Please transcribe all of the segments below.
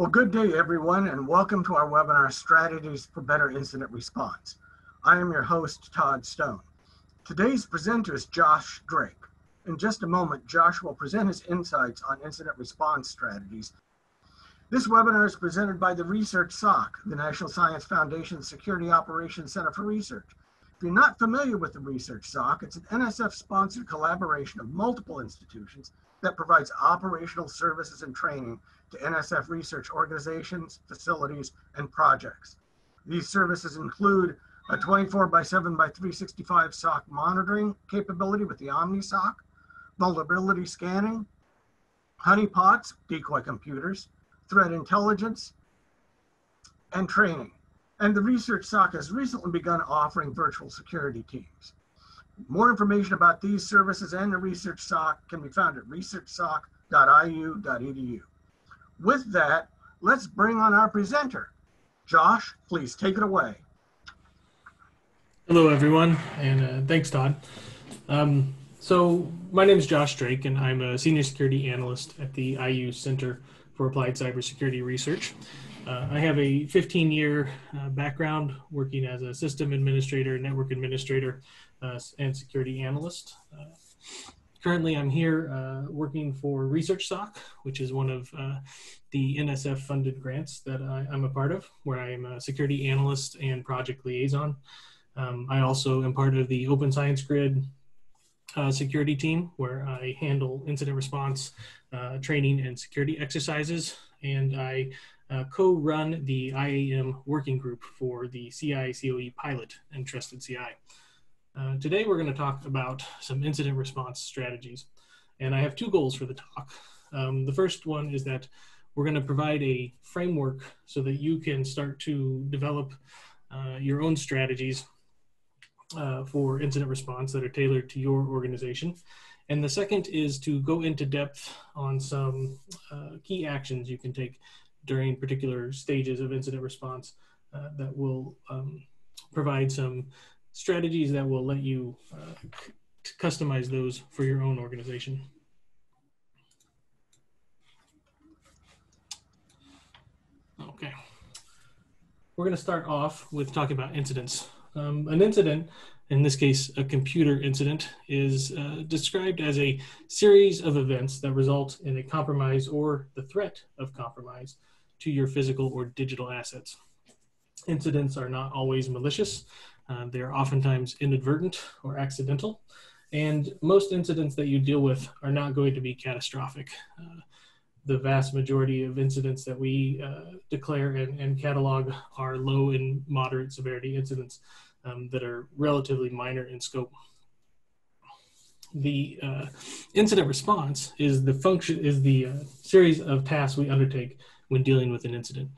Well, good day, everyone, and welcome to our webinar, Strategies for Better Incident Response. I am your host, Todd Stone. Today's presenter is Josh Drake. In just a moment, Josh will present his insights on incident response strategies. This webinar is presented by the Research SOC, the National Science Foundation Security Operations Center for Research. If you're not familiar with the Research SOC, it's an NSF-sponsored collaboration of multiple institutions that provides operational services and training to NSF research organizations, facilities, and projects. These services include a 24 by 7 by 365 SOC monitoring capability with the OmniSOC, vulnerability scanning, honeypots, decoy computers, threat intelligence, and training. And the Research SOC has recently begun offering virtual security teams. More information about these services and the Research SOC can be found at researchsoc.iu.edu. With that, let's bring on our presenter. Josh, please take it away. Hello, everyone, and uh, thanks, Todd. Um, so, my name is Josh Drake, and I'm a senior security analyst at the IU Center for Applied Cybersecurity Research. Uh, I have a 15 year uh, background working as a system administrator, network administrator, uh, and security analyst. Currently, I'm here uh, working for Research SOC, which is one of uh, the NSF funded grants that I, am a part of, where I am a security analyst and project liaison. Um, I also am part of the Open Science Grid uh, security team, where I handle incident response uh, training and security exercises. And I uh, co-run the IAM working group for the CI COE pilot and Trusted CI. Uh, today we're going to talk about some incident response strategies. And I have two goals for the talk. Um, the first one is that we're going to provide a framework so that you can start to develop uh, your own strategies uh, for incident response that are tailored to your organization. And the second is to go into depth on some uh, key actions you can take during particular stages of incident response uh, that will um, provide some strategies that will let you uh, customize those for your own organization. Okay. We're going to start off with talking about incidents. Um, an incident, in this case, a computer incident, is uh, described as a series of events that result in a compromise or the threat of compromise to your physical or digital assets. Incidents are not always malicious. Uh, they're oftentimes inadvertent or accidental. And most incidents that you deal with are not going to be catastrophic. Uh, the vast majority of incidents that we uh, declare and, and, catalog are low and moderate severity incidents um, that are relatively minor in scope. The uh, incident response is the function is the uh, series of tasks we undertake when dealing with an incident.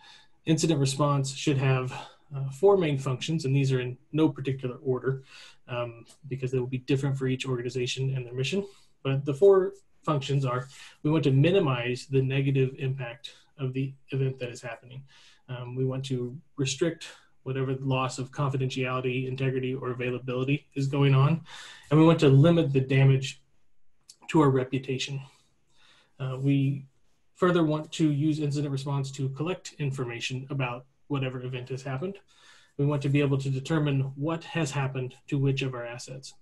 Incident response should have uh, four main functions, and these are in no particular order um, because they will be different for each organization and their mission. But the four functions are we want to minimize the negative impact of the event that is happening. Um, we want to restrict whatever loss of confidentiality, integrity, or availability is going on. And we want to limit the damage to our reputation. Uh, we further want to use incident response to collect information about whatever event has happened. We want to be able to determine what has happened to which of our assets.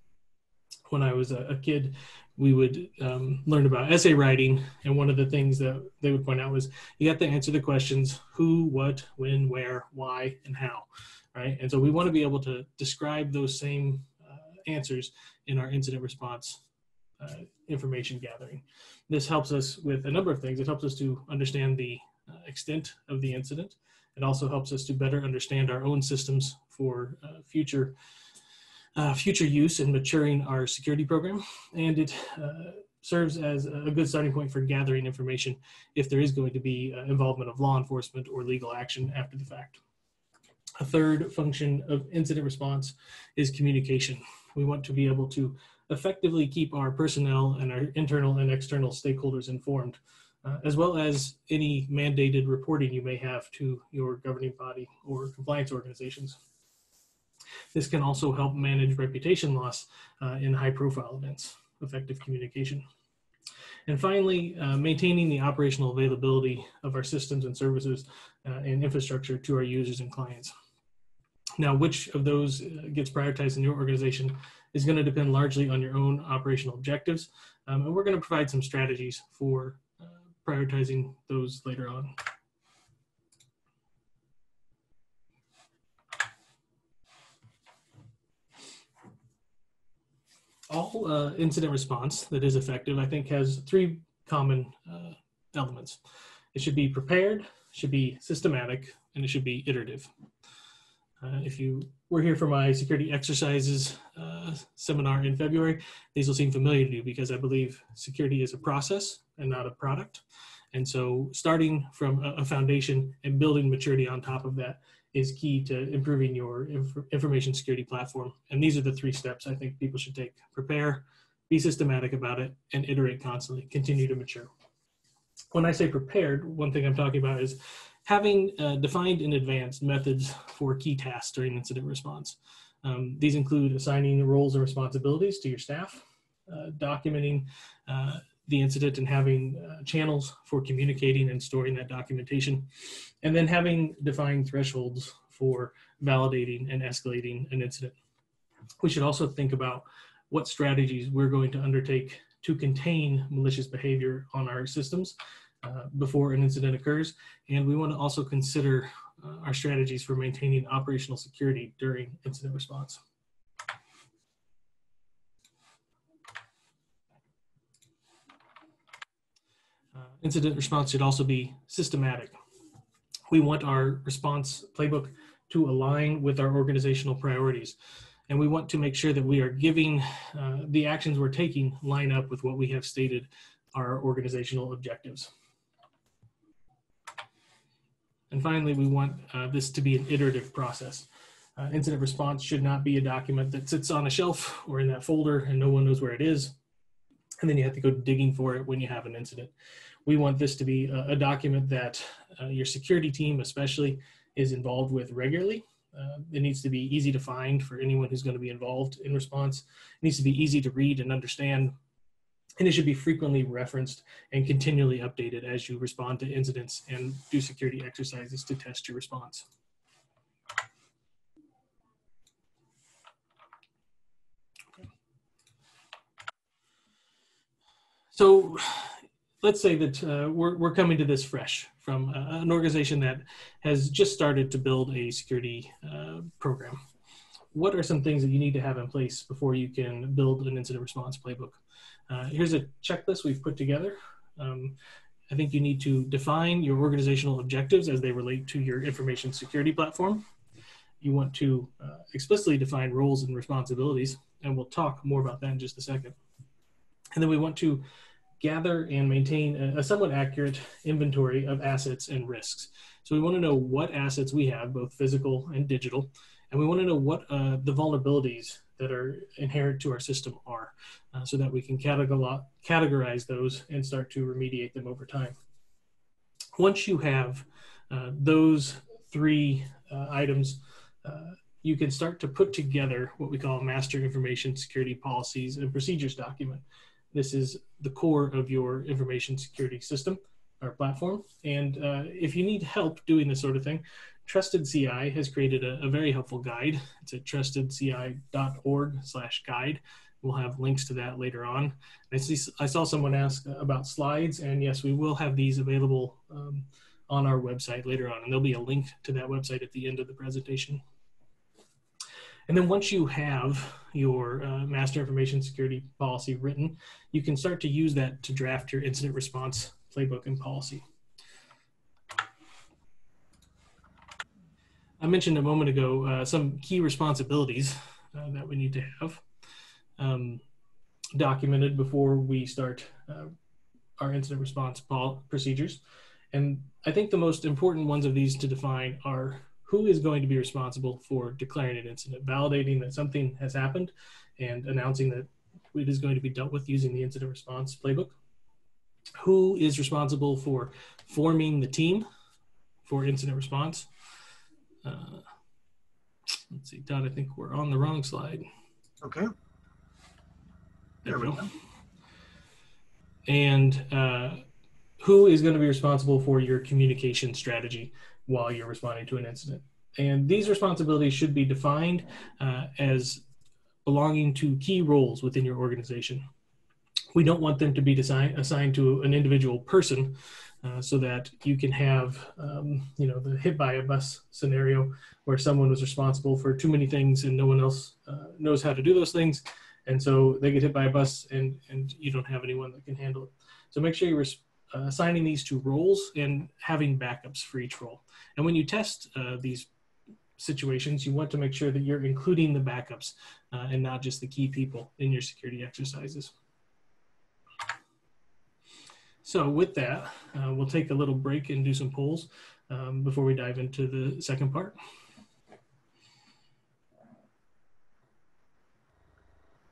When I was a, a kid, we would um, learn about essay writing, and one of the things that they would point out was you have to answer the questions who, what, when, where, why, and how, right? And so we want to be able to describe those same uh, answers in our incident response uh, information gathering. This helps us with a number of things. It helps us to understand the uh, extent of the incident. It also helps us to better understand our own systems for uh, future uh, future use in maturing our security program, and it uh, serves as a good starting point for gathering information if there is going to be uh, involvement of law enforcement or legal action after the fact. A third function of incident response is communication. We want to be able to effectively keep our personnel and our internal and external stakeholders informed uh, as well as any mandated reporting you may have to your governing body or compliance organizations. This can also help manage reputation loss uh, in high profile events, effective communication. And finally, uh, maintaining the operational availability of our systems and services uh, and infrastructure to our users and clients. Now, which of those uh, gets prioritized in your organization is going to depend largely on your own operational objectives. Um, and we're going to provide some strategies for prioritizing those later on. all uh, incident response that is effective, I think, has three common uh, elements. It should be prepared, should be systematic, and it should be iterative. Uh, if you were here for my security exercises uh, seminar in February, these will seem familiar to you because I believe security is a process and not a product. And so starting from a, foundation and building maturity on top of that is key to improving your inf information security platform. And these are the three steps I think people should take. Prepare, be systematic about it, and iterate constantly, continue to mature. When I say prepared, one thing I'm talking about is having uh, defined in advance methods for key tasks during incident response. Um, these include assigning roles and responsibilities to your staff, uh, documenting uh, the incident and having uh, channels for communicating and storing that documentation, and then having defined thresholds for validating and escalating an incident. We should also think about what strategies we're going to undertake to contain malicious behavior on our systems uh, before an incident occurs. And we want to also consider uh, our strategies for maintaining operational security during incident response. Incident response should also be systematic. We want our response playbook to align with our organizational priorities. And we want to make sure that we are giving uh, the actions we're taking line up with what we have stated our organizational objectives. And finally, we want uh, this to be an iterative process. Uh, incident response should not be a document that sits on a shelf or in that folder and no one knows where it is. And then you have to go digging for it when you have an incident we want this to be a, a document that uh, your security team especially is involved with regularly. Uh, it needs to be easy to find for anyone who's going to be involved in response. It needs to be easy to read and understand. And it should be frequently referenced and continually updated as you respond to incidents and do security exercises to test your response. So let's say that uh, we're, we're coming to this fresh from uh, an organization that has just started to build a security uh, program. What are some things that you need to have in place before you can build an incident response playbook? Uh, here's a checklist we've put together. Um, I think you need to define your organizational objectives as they relate to your information security platform. You want to uh, explicitly define roles and responsibilities, and we'll talk more about that in just a second. And then we want to gather and maintain a, somewhat accurate inventory of assets and risks. So we want to know what assets we have, both physical and digital, and we want to know what uh, the vulnerabilities that are inherent to our system are, uh, so that we can categorize those and start to remediate them over time. Once you have uh, those three uh, items, uh, you can start to put together what we call a master information security policies and procedures document. This is the core of your information security system or platform. And uh, if you need help doing this sort of thing, Trusted CI has created a, a very helpful guide. It's at trustedci.org slash guide. We'll have links to that later on. I, see, I saw someone ask about slides, and yes, we will have these available um, on our website later on, and there'll be a link to that website at the end of the presentation. And then once you have your uh, master information security policy written, you can start to use that to draft your incident response playbook and policy. I mentioned a moment ago uh, some key responsibilities uh, that we need to have um, documented before we start uh, our incident response procedures. And I think the most important ones of these to define are who is going to be responsible for declaring an incident, validating that something has happened, and announcing that it is going to be dealt with using the incident response playbook. Who is responsible for forming the team for incident response? Uh, let's see, Todd, I think we're on the wrong slide. Okay. There, there we go. go. and uh, who is going to be responsible for your communication strategy while you're responding to an incident. And these responsibilities should be defined uh, as belonging to key roles within your organization. We don't want them to be design, assigned to an individual person uh, so that you can have, um, you know, the hit by a bus scenario where someone was responsible for too many things and no one else uh, knows how to do those things. And so they get hit by a bus and, and you don't have anyone that can handle it. So make sure you're uh, assigning these to roles and having backups for each role. And when you test uh, these situations, you want to make sure that you're including the backups uh, and not just the key people in your security exercises. So with that, uh, we'll take a little break and do some polls um, before we dive into the second part.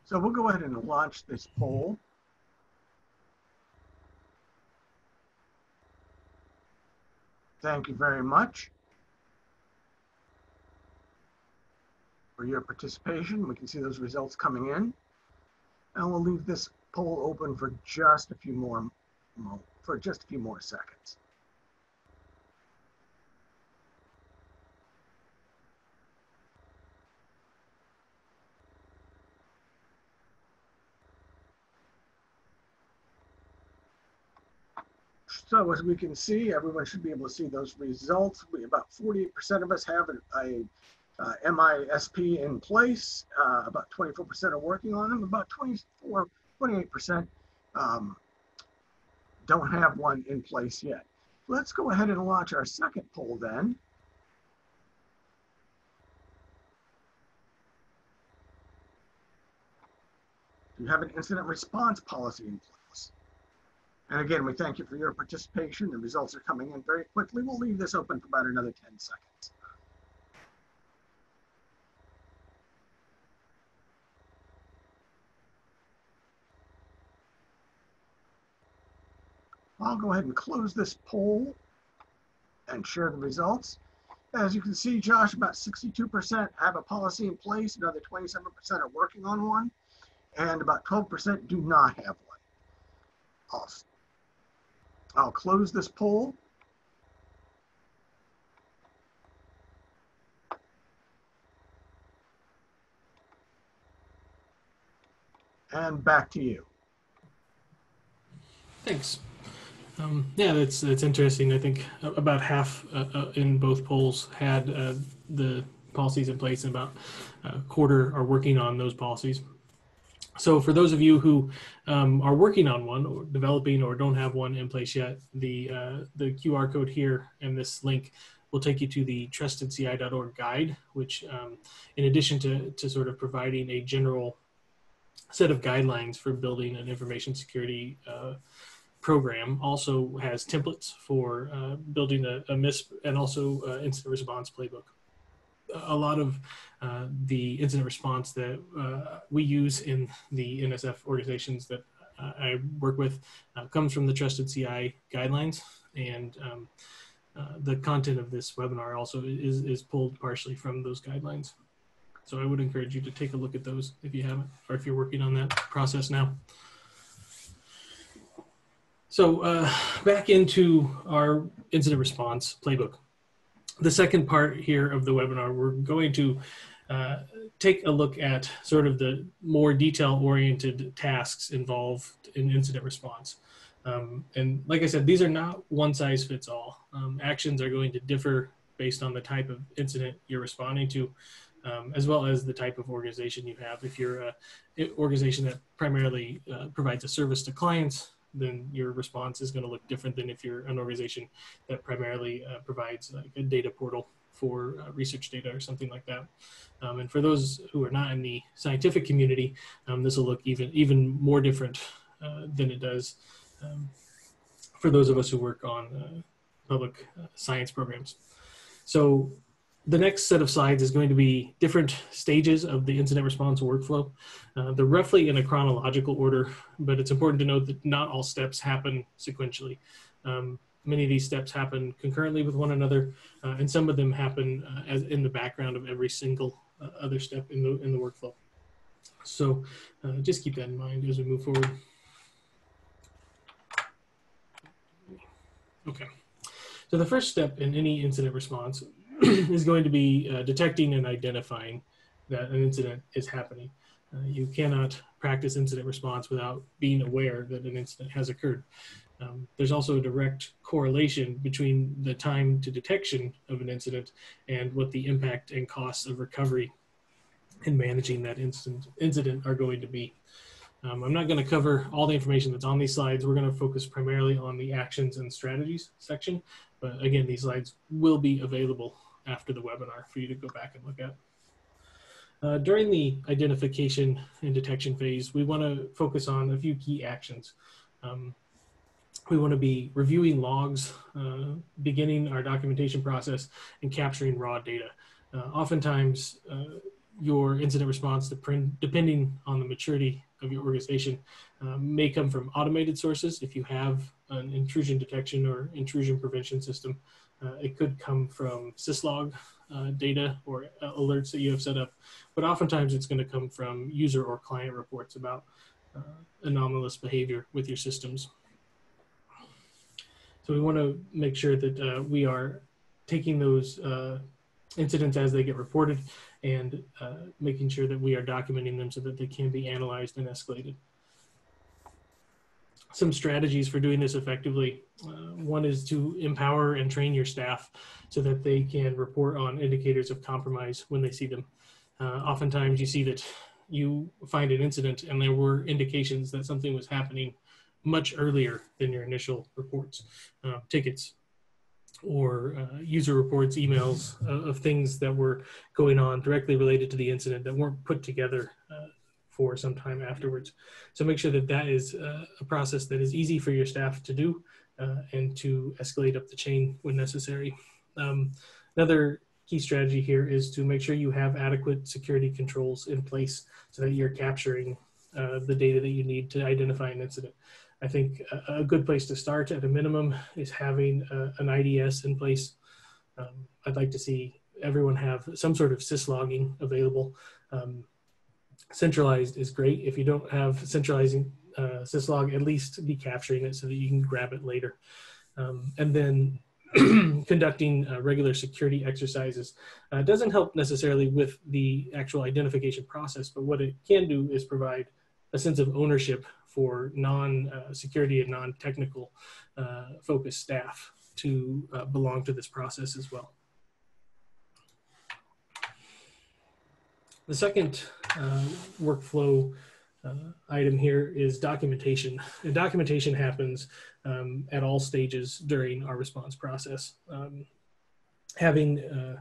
So we'll go ahead and launch this poll. Thank you very much for your participation. We can see those results coming in. And we'll leave this poll open for just a few more for just a few more seconds. So as we can see, everyone should be able to see those results. We, about 48% of us have a, a uh, MISP in place. Uh, about 24% are working on them. About 24, 28% um, don't have one in place yet. Let's go ahead and launch our second poll then. Do you have an incident response policy in place? And again, we thank you for your participation. The results are coming in very quickly. We'll leave this open for about another 10 seconds. I'll go ahead and close this poll and share the results. As you can see, Josh, about 62% have a policy in place, another 27% are working on one, and about 12% do not have one. I'll, I'll close this poll. And back to you. Thanks. Um, yeah, that's that's interesting. I think about half uh, uh, in both polls had uh, the policies in place, and about a quarter are working on those policies. So, for those of you who um, are working on one, or developing, or don't have one in place yet, the uh, the QR code here and this link will take you to the trustedci.org guide, which, um, in addition to to sort of providing a general set of guidelines for building an information security uh, program also has templates for uh, building a, a MISP and also uh, incident response playbook. A lot of uh, the incident response that uh, we use in the NSF organizations that uh, I work with uh, comes from the Trusted CI guidelines, and um, the content of this webinar also is, is pulled partially from those guidelines. So I would encourage you to take a look at those if you haven't, or if you're working on that process now. So uh, back into our incident response playbook. The second part here of the webinar, we're going to uh, take a look at sort of the more detail-oriented tasks involved in incident response. Um, and like I said, these are not one size fits all. Um, actions are going to differ based on the type of incident you're responding to, um, as well as the type of organization you have. If you're an organization that primarily uh, provides a service to clients, then your response is going to look different than if you're an organization that primarily uh, provides like a data portal for uh, research data or something like that. Um, and for those who are not in the scientific community, um, this will look even even more different uh, than it does um, for those of us who work on uh, public uh, science programs. So the next set of slides is going to be different stages of the incident response workflow. Uh, they're roughly in a chronological order, but it's important to note that not all steps happen sequentially. Um, many of these steps happen concurrently with one another, uh, and some of them happen uh, as in the background of every single uh, other step in the in the workflow. So uh, just keep that in mind as we move forward. Okay. So the first step in any incident response is going to be uh, detecting and identifying that an incident is happening. Uh, you cannot practice incident response without being aware that an incident has occurred. Um, there's also a direct correlation between the time to detection of an incident and what the impact and costs of recovery and managing that incident, incident are going to be. Um, I'm not going to cover all the information that's on these slides. We're going to focus primarily on the actions and strategies section. But again, these slides will be available after the webinar for you to go back and look at. Uh, during the identification and detection phase, we want to focus on a few key actions. Um, we want to be reviewing logs, uh, beginning our documentation process, and capturing raw data. Uh, oftentimes, uh, your incident response, depending on the maturity of your organization, um, may come from automated sources. If you have an intrusion detection or intrusion prevention system, uh, it could come from syslog uh, data or uh, alerts that you have set up, but oftentimes it's going to come from user or client reports about uh, anomalous behavior with your systems. So we want to make sure that uh, we are taking those uh, incidents as they get reported and making sure that we are documenting them so that they can be analyzed and escalated some strategies for doing this effectively. Uh, one is to empower and train your staff so that they can report on indicators of compromise when they see them. Uh, oftentimes, you see that you find an incident and there were indications that something was happening much earlier than your initial reports, uh, tickets, or uh, user reports, emails uh, of things that were going on directly related to the incident that weren't put together uh, for some time afterwards. So make sure that that is uh, a process that is easy for your staff to do uh, and to escalate up the chain when necessary. Um, another key strategy here is to make sure you have adequate security controls in place so that you're capturing uh, the data that you need to identify an incident. I think a, a good place to start at a minimum is having uh, an IDS in place. Um, I'd like to see everyone have some sort of syslogging available. Um, centralized is great. If you don't have centralizing uh, syslog, at least be capturing it so that you can grab it later. Um, and then conducting uh, regular security exercises uh, doesn't help necessarily with the actual identification process, but what it can do is provide a sense of ownership for non-security uh, and non-technical uh, focused staff to uh, belong to this process as well. The second uh, workflow uh, item here is documentation. And documentation happens um, at all stages during our response process. Um, having uh,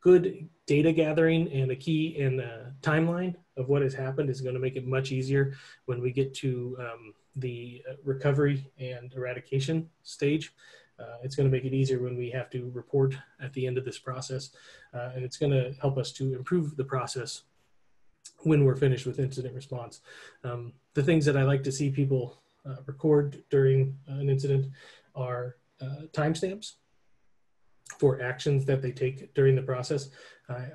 good data gathering and a key and a timeline of what has happened is going to make it much easier when we get to um, the recovery and eradication stage. Uh, it's going to make it easier when we have to report at the end of this process, uh, and it's going to help us to improve the process when we're finished with incident response. Um, the things that I like to see people uh, record during uh, an incident are uh, timestamps for actions that they take during the process.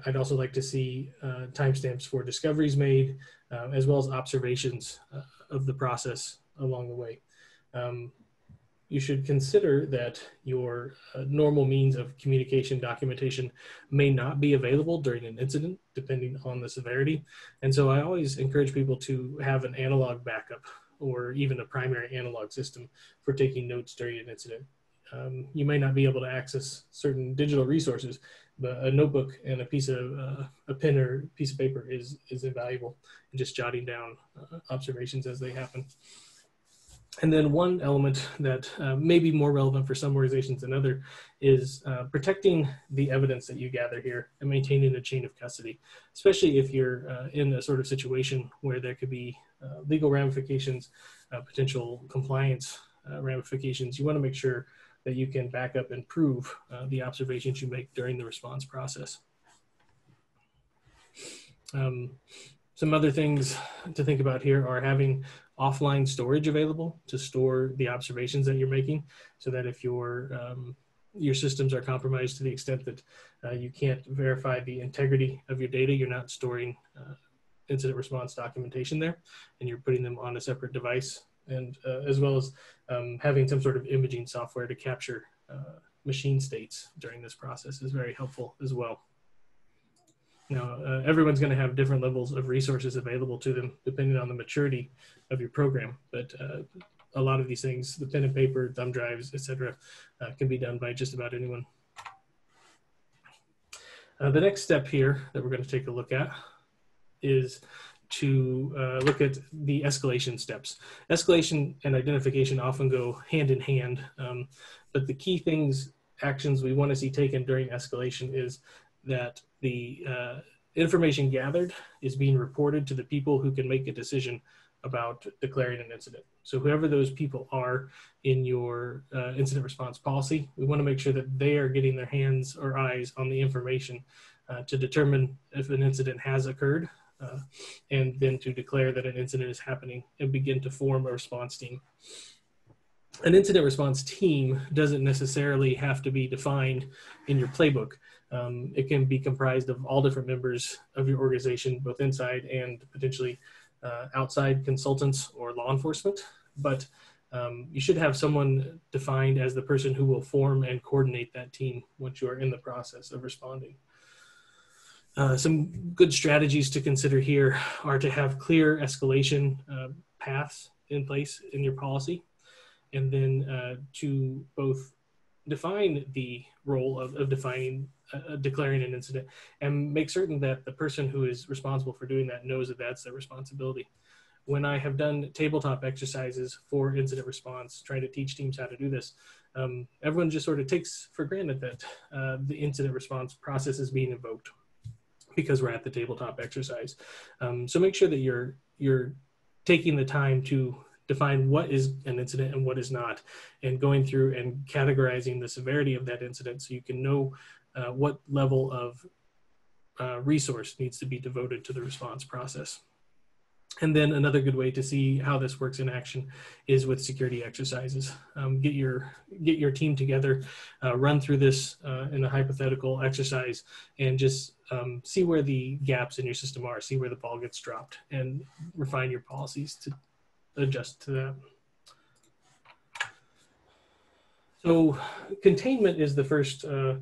I'd also like to see uh, timestamps for discoveries made, uh, as well as observations uh, of the process along the way. Um, you should consider that your uh, normal means of communication documentation may not be available during an incident, depending on the severity. And so I always encourage people to have an analog backup or even a primary analog system for taking notes during an incident. Um, you may not be able to access certain digital resources, but a notebook and a piece of uh, a pen or piece of paper is is invaluable And just jotting down uh, observations as they happen. And then one element that uh, may be more relevant for some organizations than other is uh, protecting the evidence that you gather here and maintaining a chain of custody, especially if you're uh, in a sort of situation where there could be uh, legal ramifications, uh, potential compliance uh, ramifications. You want to make sure that you can back up and prove the observations you make during the response process. Um, some other things to think about here are having offline storage available to store the observations that you're making so that if your um, your systems are compromised to the extent that uh, you can't verify the integrity of your data you're not storing uh, incident response documentation there and you're putting them on a separate device and uh, as well as um, having some sort of imaging software to capture uh, machine states during this process is very helpful as well. Now, uh, everyone's going to have different levels of resources available to them depending on the maturity of your program, but uh, a lot of these things, the pen and paper, thumb drives, etc., uh, can be done by just about anyone. Uh, the next step here that we're going to take a look at is to uh, look at the escalation steps. Escalation and identification often go hand in hand, um, but the key things, actions we want to see taken during escalation is that the uh, information gathered is being reported to the people who can make a decision about declaring an incident. So whoever those people are in your uh, incident response policy, we want to make sure that they are getting their hands or eyes on the information uh, to determine if an incident has occurred uh, and then to declare that an incident is happening and begin to form a response team. An incident response team doesn't necessarily have to be defined in your playbook. Um, it can be comprised of all different members of your organization, both inside and potentially uh, outside consultants or law enforcement. But um, you should have someone defined as the person who will form and coordinate that team once you are in the process of responding. Uh, some good strategies to consider here are to have clear escalation uh, paths in place in your policy, and then uh, to both define the role of, of defining uh, declaring an incident and make certain that the person who is responsible for doing that knows that that's their responsibility when i have done tabletop exercises for incident response trying to teach teams how to do this um, everyone just sort of takes for granted that uh, the incident response process is being invoked because we're at the tabletop exercise. Um, so make sure that you're you're taking the time to define what is an incident and what is not, and going through and categorizing the severity of that incident so you can know uh, what level of uh, resource needs to be devoted to the response process. And then another good way to see how this works in action is with security exercises. Um, get your get your team together, uh, run through this uh, in a hypothetical exercise, and just um, see where the gaps in your system are. See where the ball gets dropped, and refine your policies to adjust to that. So containment is the first, uh,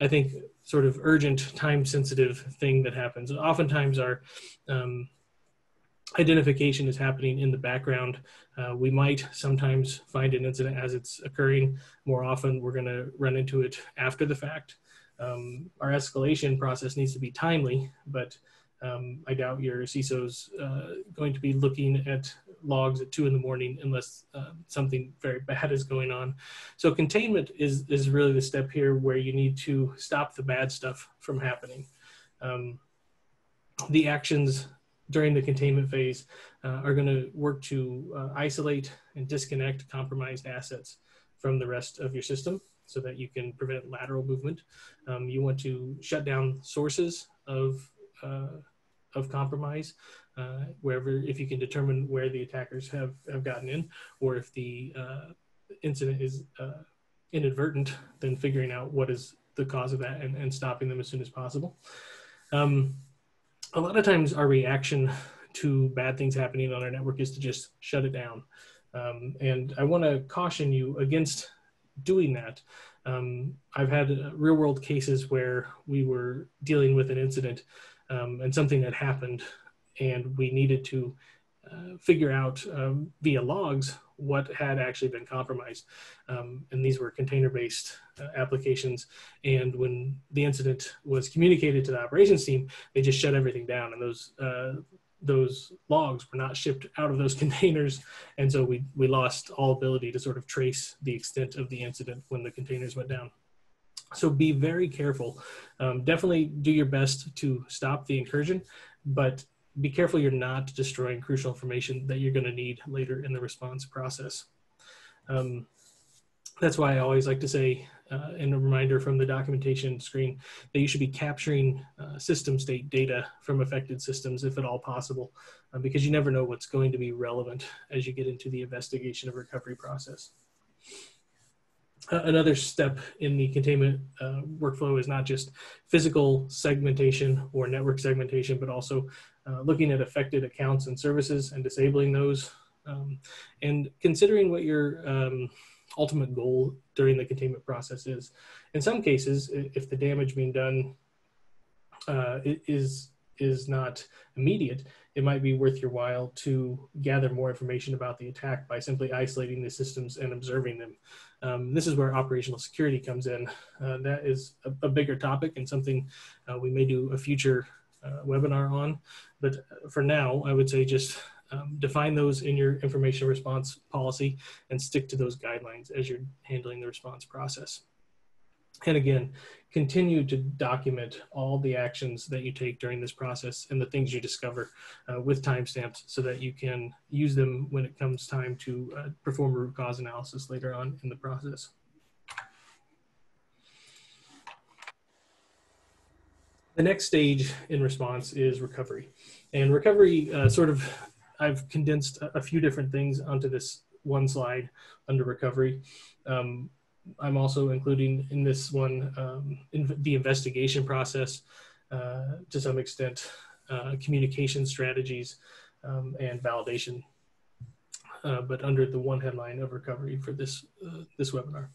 I think, sort of urgent, time-sensitive thing that happens. Oftentimes, our um, identification is happening in the background. Uh, we might sometimes find an incident as it's occurring. More often, we're going to run into it after the fact. Um, our escalation process needs to be timely, but um, I doubt your CISO's uh, going to be looking at logs at two in the morning unless uh, something very bad is going on. So containment is is really the step here where you need to stop the bad stuff from happening. Um, the actions during the containment phase uh, are going to work to uh, isolate and disconnect compromised assets from the rest of your system so that you can prevent lateral movement. Um, you want to shut down sources of, of compromise uh, wherever, if you can determine where the attackers have, have gotten in, or if the uh, incident is uh, inadvertent, then figuring out what is the cause of that and, and stopping them as soon as possible. Um, a lot of times our reaction to bad things happening on our network is to just shut it down. Um, and I want to caution you against doing that. Um, I've had uh, real world cases where we were dealing with an incident um, and something had happened, and we needed to uh, figure out um, via logs what had actually been compromised. Um, and these were container based uh, applications. And when the incident was communicated to the operations team, they just shut everything down. And those, uh, those logs were not shipped out of those containers. And so we, we lost all ability to sort of trace the extent of the incident when the containers went down. So be very careful. Um, definitely do your best to stop the incursion, but be careful you're not destroying crucial information that you're going to need later in the response process. Um, that's why I always like to say, uh, in a reminder from the documentation screen, that you should be capturing uh, system state data from affected systems if at all possible, uh, because you never know what's going to be relevant as you get into the investigation of recovery process. Another step in the containment uh, workflow is not just physical segmentation or network segmentation, but also uh, looking at affected accounts and services and disabling those, um, and considering what your um, ultimate goal during the containment process is. In some cases, if the damage being done uh, is is not immediate, it might be worth your while to gather more information about the attack by simply isolating the systems and observing them. Um, this is where operational security comes in. Uh, that is a, a, bigger topic and something uh, we may do a future uh, webinar on. But for now, I would say just um, define those in your information response policy and stick to those guidelines as you're handling the response process. And again, continue to document all the actions that you take during this process and the things you discover uh, with timestamps so that you can use them when it comes time to uh, perform root cause analysis later on in the process. The next stage in response is recovery. And recovery uh, sort of I've condensed a, few different things onto this one slide under recovery. Um, I'm also including in this one um, in the investigation process uh, to some extent, uh, communication strategies um, and validation, uh, but under the one headline of recovery for this uh, this webinar.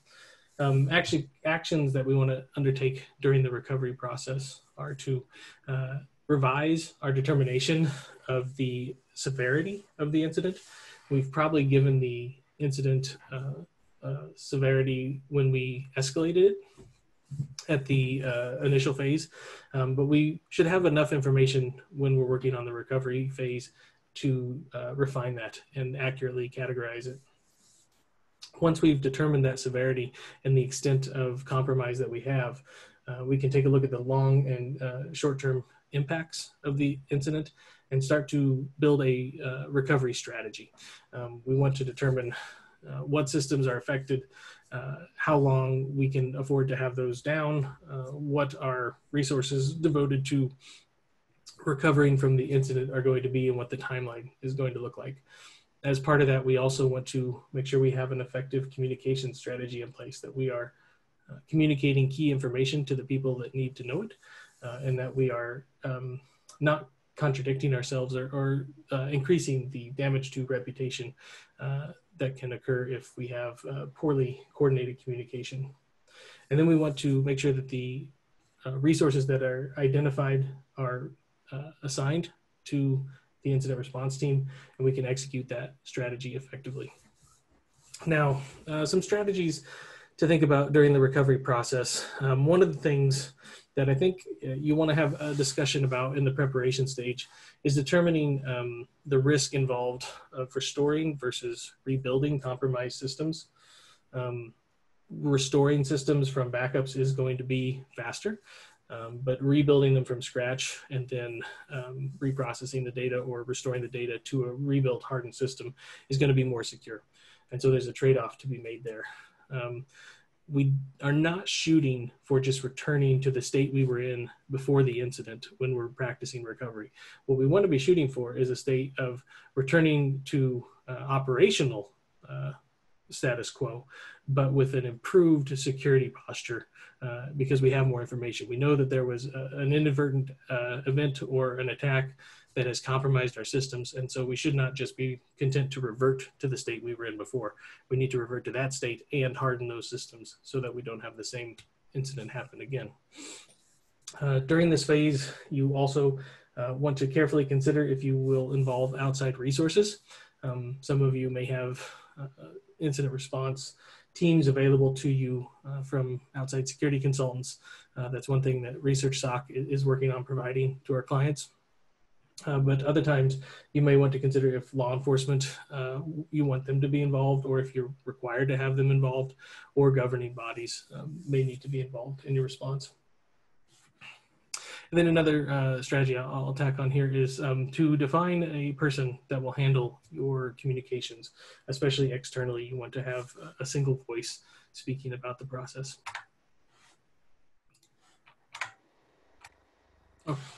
Um, actually, actions that we want to undertake during the recovery process are to uh, revise our determination of the severity of the incident. We've probably given the incident uh, severity when we escalated it at the uh, initial phase, um, but we should have enough information when we're working on the recovery phase to uh, refine that and accurately categorize it. Once we've determined that severity and the extent of compromise that we have, uh, we can take a look at the long and uh, short-term impacts of the incident and start to build a uh, recovery strategy. Um, we want to determine uh, what systems are affected, uh, how long we can afford to have those down, uh, what our resources devoted to recovering from the incident are going to be, and what the timeline is going to look like. As part of that, we also want to make sure we have an effective communication strategy in place, that we are uh, communicating key information to the people that need to know it, uh, and that we are um, not contradicting ourselves or, or uh, increasing the damage to reputation uh, that can occur if we have uh, poorly coordinated communication. And then we want to make sure that the uh, resources that are identified are uh, assigned to the incident response team and we can execute that strategy effectively. Now, uh, some strategies to think about during the recovery process. Um, one of the things that I think uh, you want to have a discussion about in the preparation stage is determining um, the risk involved of restoring versus rebuilding compromised systems. Um, restoring systems from backups is going to be faster, um, but rebuilding them from scratch and then um, reprocessing the data or restoring the data to a rebuilt hardened system is going to be more secure. And so there's a trade off to be made there. Um, we are not shooting for just returning to the state we were in before the incident when we're practicing recovery. What we want to be shooting for is a state of returning to uh, operational uh, status quo, but with an improved security posture uh, because we have more information. We know that there was a, an inadvertent uh, event or an attack that has compromised our systems. And so we should not just be content to revert to the state we were in before. We need to revert to that state and harden those systems so that we don't have the same incident happen again. Uh, during this phase, you also uh, want to carefully consider if you will involve outside resources. Um, some of you may have uh, incident response teams available to you uh, from outside security consultants. Uh, that's one thing that Research SOC is working on providing to our clients. Uh, but other times you may want to consider if law enforcement, uh, you want them to be involved or if you're required to have them involved or governing bodies um, may need to be involved in your response. And then another uh, strategy I'll, tack on here is um, to define a person that will handle your communications, especially externally. You want to have a single voice speaking about the process.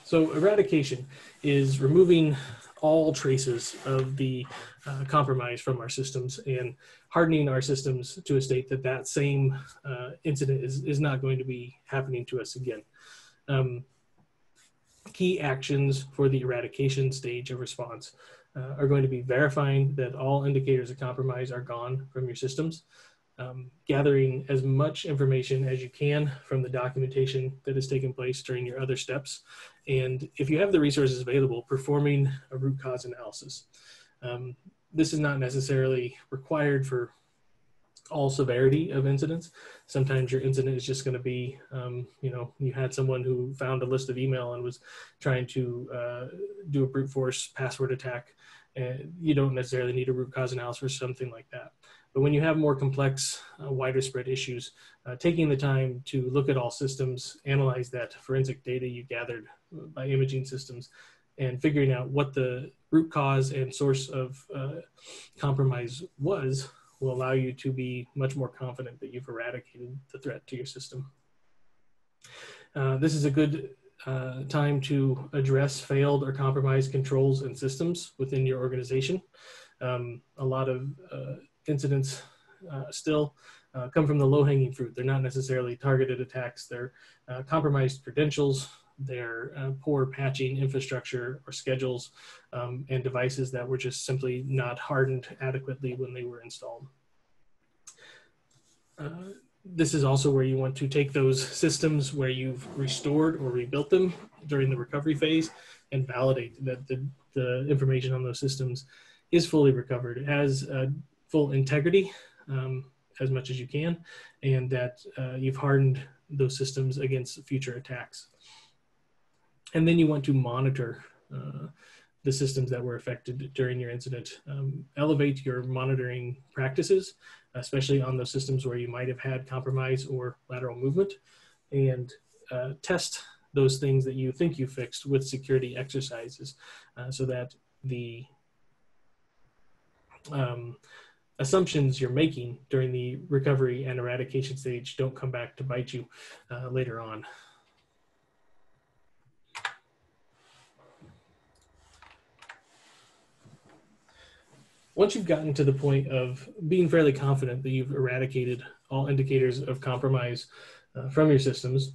So eradication is removing all traces of the uh, compromise from our systems and hardening our systems to a state that that same uh, incident is, is not going to be happening to us again. Um, key actions for the eradication stage of response uh, are going to be verifying that all indicators of compromise are gone from your systems, um, gathering as much information as you can from the documentation that has taken place during your other steps. And if you have the resources available, performing a root cause analysis. Um, this is not necessarily required for all severity of incidents. Sometimes your incident is just going to be, um, you know, you had someone who found a list of email and was trying to uh, do a brute force password attack. And you don't necessarily need a root cause analysis or something like that. But when you have more complex, uh, wider spread issues, uh, taking the time to look at all systems, analyze that forensic data you gathered by imaging systems, and figuring out what the root cause and source of uh, compromise was will allow you to be much more confident that you've eradicated the threat to your system. Uh, this is a good uh, time to address failed or compromised controls and systems within your organization. Um, a lot of uh, incidents uh, still uh, come from the low-hanging fruit. They're not necessarily targeted attacks. They're uh, compromised credentials, their uh, poor patching infrastructure or schedules um, and devices that were just simply not hardened adequately when they were installed. Uh, this is also where you want to take those systems where you've restored or rebuilt them during the recovery phase and validate that the, the information on those systems is fully recovered, has uh, full integrity um, as much as you can, and that uh, you've hardened those systems against future attacks. And then you want to monitor uh, the systems that were affected during your incident. Um, elevate your monitoring practices, especially on those systems where you might have had compromise or lateral movement, and uh, test those things that you think you fixed with security exercises uh, so that the um, assumptions you're making during the recovery and eradication stage don't come back to bite you uh, later on. once you've gotten to the point of being fairly confident that you've eradicated all indicators of compromise uh, from your systems,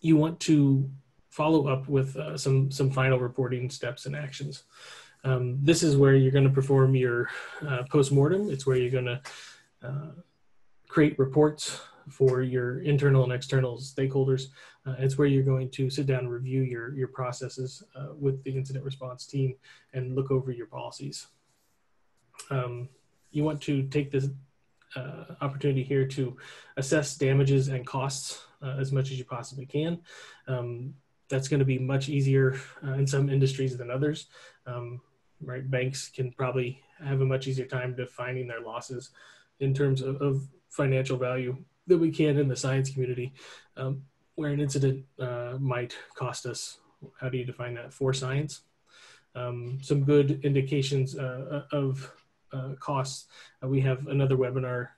you want to follow up with uh, some some final reporting steps and actions. Um, this is where you're going to perform your uh, postmortem. It's where you're going to uh, create reports for your internal and external stakeholders. Uh, it's where you're going to sit down and review your your processes uh, with the incident response team and look over your policies um, you want to take this uh, opportunity here to assess damages and costs uh, as much as you possibly can. Um, that's going to be much easier uh, in some industries than others. Um, right, banks can probably have a much easier time defining their losses in terms of, of financial value than we can in the science community, um, where an incident uh, might cost us. How do you define that for science? Um, some good indications uh, of uh, costs. Uh, we have another webinar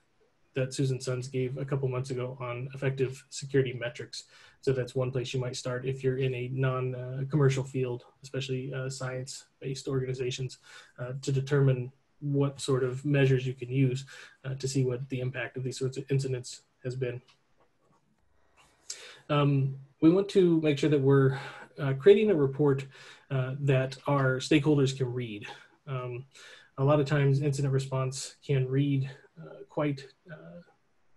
that Susan Sons gave a couple months ago on effective security metrics. So that's one place you might start if you're in a non-commercial uh, field, especially uh, science-based organizations, uh, to determine what sort of measures you can use uh, to see what the impact of these sorts of incidents has been. Um, we want to make sure that we're creating a report that our stakeholders can read. Um, a lot of times incident response can read uh, quite uh,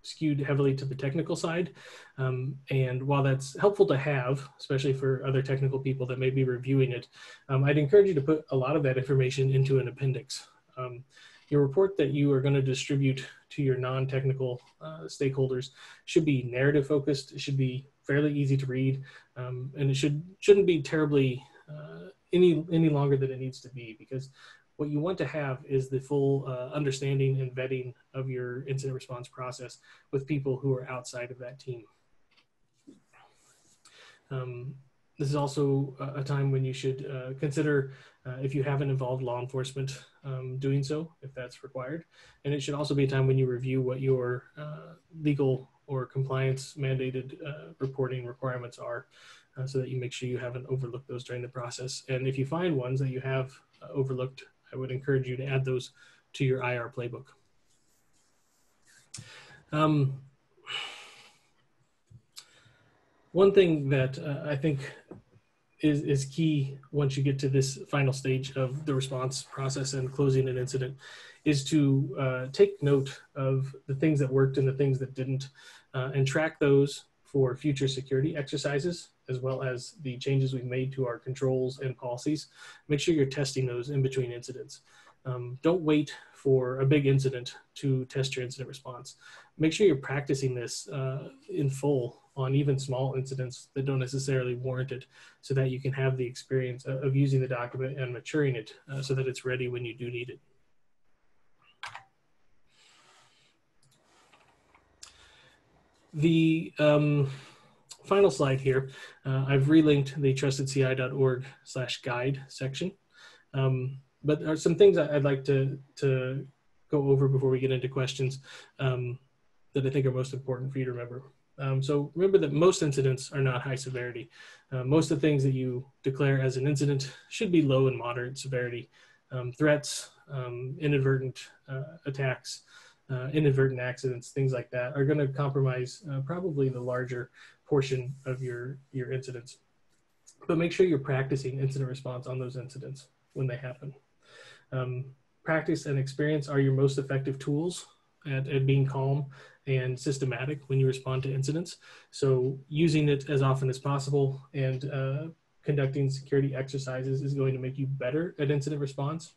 skewed heavily to the technical side. Um, and while that's helpful to have, especially for other technical people that may be reviewing it, um, I'd encourage you to put a lot of that information into an appendix. Um, your report that you are going to distribute to your non-technical uh, stakeholders should be narrative focused. It should be fairly easy to read, um, and it should shouldn't be terribly uh, any any longer than it needs to be because what you want to have is the full uh, understanding and vetting of your incident response process with people who are outside of that team. Um, this is also a time when you should uh, consider uh, if you haven't involved law enforcement um, doing so, if that's required. And it should also be a time when you review what your uh, legal or compliance mandated uh, reporting requirements are uh, so that you make sure you haven't overlooked those during the process. And if you find ones that you have overlooked I would encourage you to add those to your IR playbook. Um, one thing that uh, I think is, is key once you get to this final stage of the response process and closing an incident is to uh, take note of the things that worked and the things that didn't uh, and track those for future security exercises as well as the changes we've made to our controls and policies. Make sure you're testing those in between incidents. Um, don't wait for a big incident to test your incident response. Make sure you're practicing this uh, in full on even small incidents that don't necessarily warrant it so that you can have the experience of using the document and maturing it uh, so that it's ready when you do need it. The um, final slide here, uh, I've relinked the trustedci.org slash guide section. Um, but there are some things I'd like to, to go over before we get into questions um, that I think are most important for you to remember. Um, so remember that most incidents are not high severity. Uh, most of the things that you declare as an incident should be low and moderate severity. Um, threats, um, inadvertent uh, attacks, uh, inadvertent accidents, things like that are going to compromise uh, probably the larger portion of your, your incidents. But make sure you're practicing incident response on those incidents when they happen. Um, practice and experience are your most effective tools at, at being calm and systematic when you respond to incidents. So using it as often as possible and uh, conducting security exercises is going to make you better at incident response.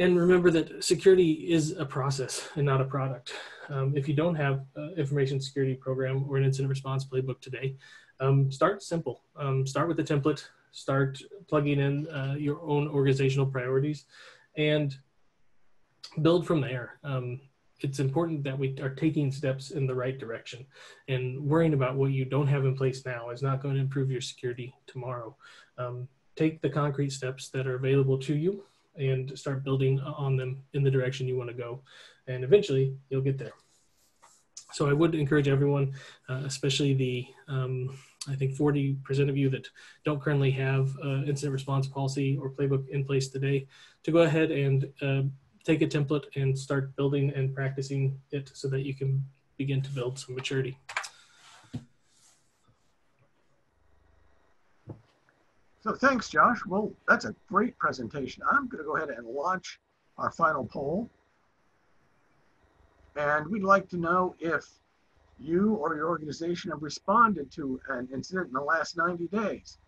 And remember that security is a process and not a product. Um, if you don't have an information security program or an incident response playbook today, um, start simple. Um, start with a template, start plugging in uh, your own organizational priorities, and build from there. Um, it's important that we are taking steps in the right direction and worrying about what you don't have in place now is not going to improve your security tomorrow um, take the concrete steps that are available to you and start building on them in the direction you want to go and eventually you'll get there so i would encourage everyone uh, especially the um, i think 40% of you that don't currently have uh, incident response policy or playbook in place today to go ahead and uh, take a template and start building and practicing it so that you can begin to build some maturity. So thanks, Josh. Well, that's a great presentation. I'm going to go ahead and launch our final poll. And we'd like to know if you or your organization have responded to an incident in the last 90 days.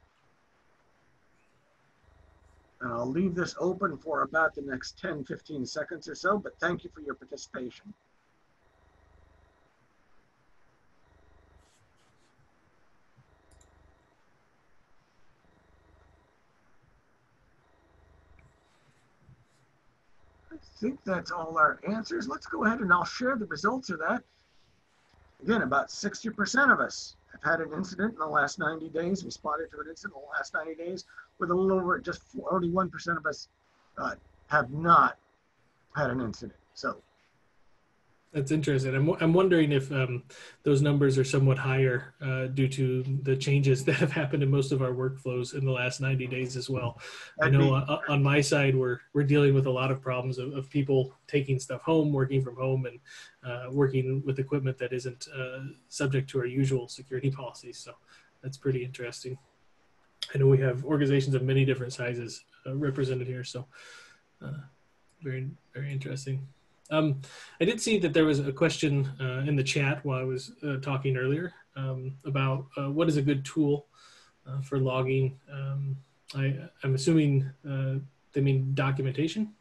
And I'll leave this open for about the next 10, 15 seconds or so, but thank you for your participation. I think that's all our answers. Let's go ahead and I'll share the results of that. Again, about 60% of us have had an incident in the last 90 days, responded to an incident in the last 90 days, with a little over just 41% of us uh, have not had an incident. So that's interesting. I'm, I'm wondering if um, those numbers are somewhat higher uh, due to the changes that have happened in most of our workflows in the last 90 days as well. I know uh, on my side, we're, we're dealing with a lot of problems of, of people taking stuff home, working from home, and uh, working with equipment that isn't uh, subject to our usual security policies. So that's pretty interesting. I know we have organizations of many different sizes uh, represented here. So uh, very, very interesting. Um, I did see that there was a question uh, in the chat while I was uh, talking earlier um, about uh, what is a good tool uh, for logging. Um, I, am assuming uh, they mean documentation.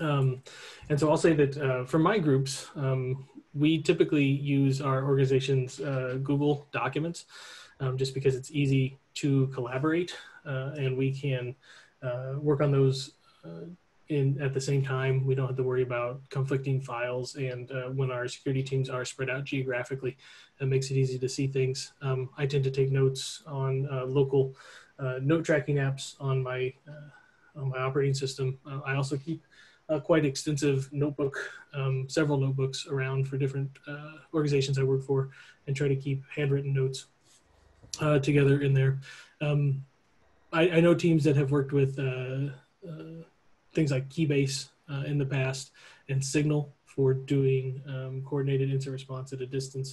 Um, and so I'll say that uh, for my groups, um, we typically use our organization's Google Documents um, just because it's easy to collaborate and we can work on those in at the same time we don't have to worry about conflicting files and uh, when our security teams are spread out geographically it makes it easy to see things. Um, i tend to take notes on uh, local uh, note tracking apps on my uh, on my operating system. Uh, i also keep quite extensive notebook um, several notebooks around for different uh, organizations i work for and try to keep handwritten notes together in there. Um, I, I, know teams that have worked with things like Keybase uh, in the past and Signal for doing um, coordinated incident response at a distance.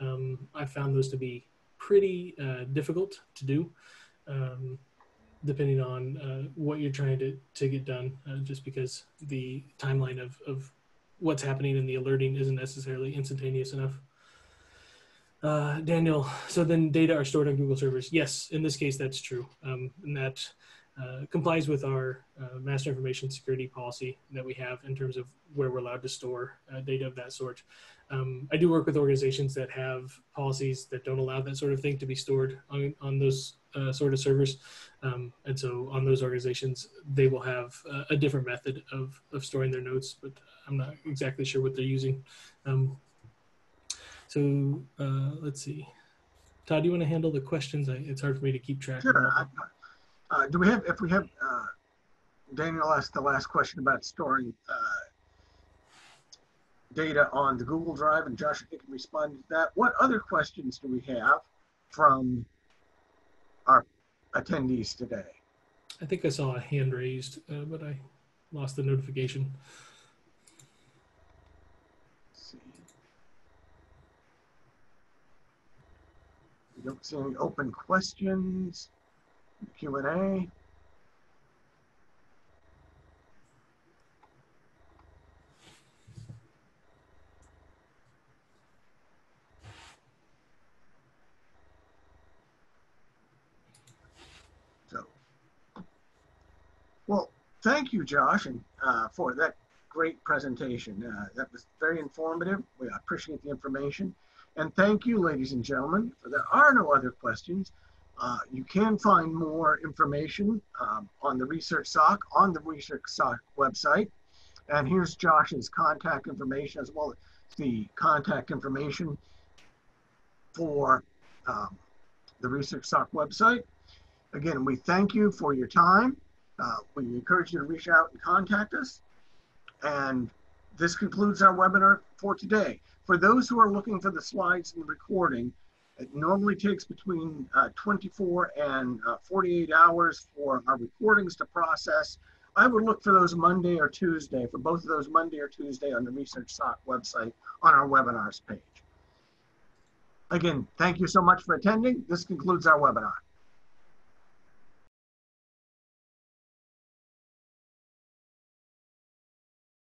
Um, I found those to be pretty uh, difficult to do. um, depending on uh, what you're trying to, to get done, uh, just because the timeline of, of what's happening in the alerting isn't necessarily instantaneous enough. Uh, Daniel, so then data are stored on Google servers. Yes, in this case, that's true. Um, and that uh, complies with our uh, master information security policy that we have in terms of where we're allowed to store uh, data of that sort. Um, I do work with organizations that have policies that don't allow that sort of thing to be stored on, on those uh, sort of servers. Um, and so on those organizations, they will have uh, a different method of, of storing their notes, but I'm not exactly sure what they're using. Um, so uh, let's see. Todd, do you want to handle the questions? I, it's hard for me to keep track. Sure. Uh, do we have, if we have, uh, Daniel asked the last question about storing uh, data on the Google Drive, and Josh, I think responded to that. What other questions do we have from our attendees today? I think I saw a hand raised, uh, but I lost the notification. See. We don't see any open questions. Q&A. So, well, thank you, Josh, and uh, for that great presentation. Uh, that was very informative. We appreciate the information. And thank you, ladies and gentlemen. There are no other questions. Uh, you can find more information um, on the Research SOC on the Research SOC website. And here's Josh's contact information as well as the contact information for um, the Research SOC website. Again, we thank you for your time. Uh, we encourage you to reach out and contact us. And this concludes our webinar for today. For those who are looking for the slides and the recording, it normally takes between uh, 24 and uh, 48 hours for our recordings to process. I would look for those Monday or Tuesday, for both of those Monday or Tuesday on the Research SOC website on our webinars page. Again, thank you so much for attending. This concludes our webinar.